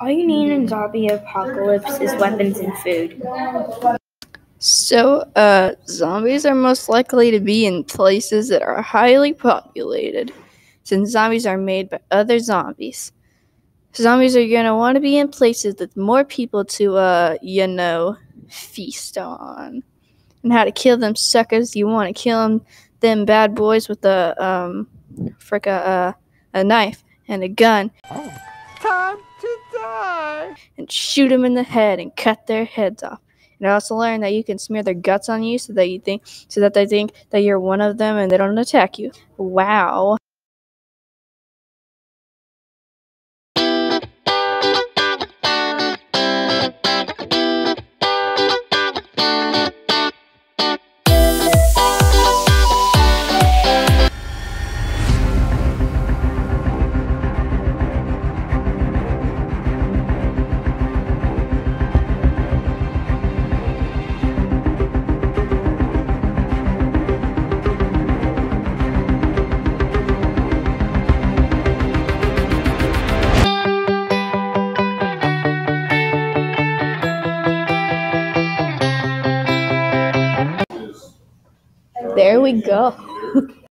All you need in zombie apocalypse is weapons and food. So, uh, zombies are most likely to be in places that are highly populated, since zombies are made by other zombies. Zombies are gonna want to be in places with more people to, uh, you know, feast on. And how to kill them suckers? You want to kill them, them bad boys with a, um, frick a, uh, a knife and a gun. Oh, time to die! And shoot them in the head and cut their heads off. And I also learned that you can smear their guts on you so that you think so that they think that you're one of them and they don't attack you. Wow. There we go.